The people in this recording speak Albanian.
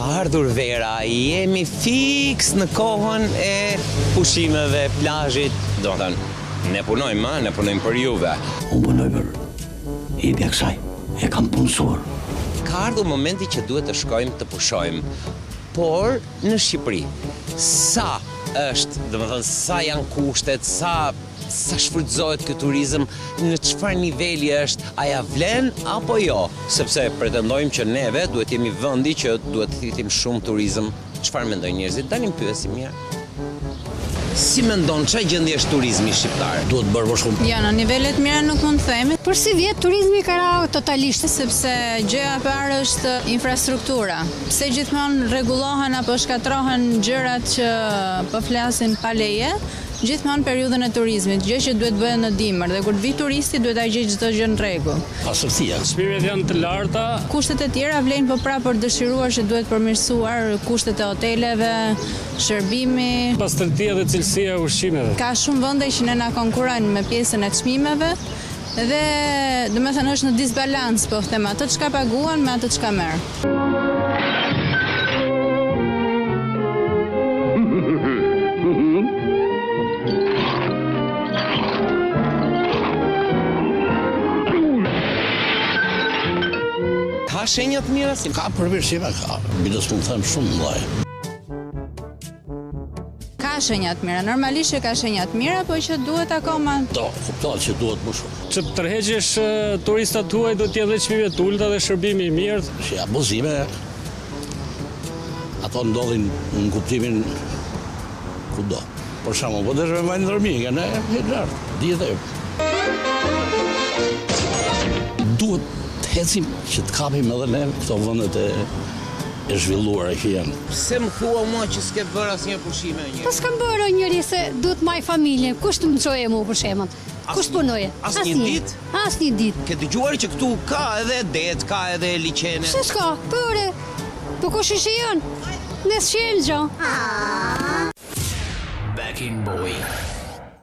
Ka ardhur vera, jemi fiks në kohën e pushimeve, plazhit, domethënë ne punojmë ë, ne punojmë për juve. Unë punoj për idjen e kësaj, e kam punësuar. Ka ardhur momenti që duhet të shkojmë të pushojmë, por në Shqipëri sa është, domethënë sa janë kushtet, sa. Sa shfrytëzohet ky turizëm, në çfarë niveli është, a ia vlen apo jo? Sepse pretendojmë që neve duhet të jemi vendi që duhet të thithim shumë turizëm. Çfarë mendojnë njerëzit? Dalim pyesim një herë. Si mendon, çfarë gjendje është turizmi shqiptar? Duhet bërë më shumë? Jo, në nivele të mira nuk mund të themi. Për sivjet turizmi ka ra totalisht, sepse gjëja e parë është infrastruktura. Sepse gjithmonë rregullohen apo shkatërrohen gjërat që po flasim pa leje? Gjithmonë periudhën e turizmit, gjë që duhet bëhet në dimër dhe kur të vijë turisti duhet ta gjejë çdo gjë në rregull. Pastërtia. Çmimet janë të larta. Kushtet e tjera vlejnë po prapë për dëshiruar që duhet përmirësuar kushtet e hoteleve, shërbimi. Pastërtia dhe cilësia e ushqimeve. Ka shumë vende që ne na konkurrojnë me pjesën e çmimeve. Dhe, domethënë, është në disbalancë, po them, atë çka paguan me atë çka merr. Ka shenja të mira si. Ka përmirësime, ka. Mbi këtë s'mund të them shumë, vëllai. Ka shenja të mira, normalisht që ka shenja të mira, po që duhet akoma... Do, kuptohet që duhet më shumë. Që të tërheqesh turistat e huaj, do të jetë dhe çmime të ulëta dhe shërbimi i mirë. Që ja abuzime, ato ndodhin në kuptimin kudo. Por shumë, po dhe shme majnë dërmi, nga ne, një të lartë, dhjetë e Duhet të ecim që të kapim edhe ne këto vëndet e e zhvilluara që janë. Pse më thua mua që s'ke bërë asnjë pushim o njeri? Po s'kam bërë o njeri se duhet të maj familjen, kush të më çojë mua për pushime? Kush punojë? Asnjë ditë? Asnjë ditë. Ke dëgjuar që këtu ka edhe det, ka edhe liqene? Pse s'ka? Po ore. Po kush i shijon? Ne s'shijojmë gjë. Backing boy.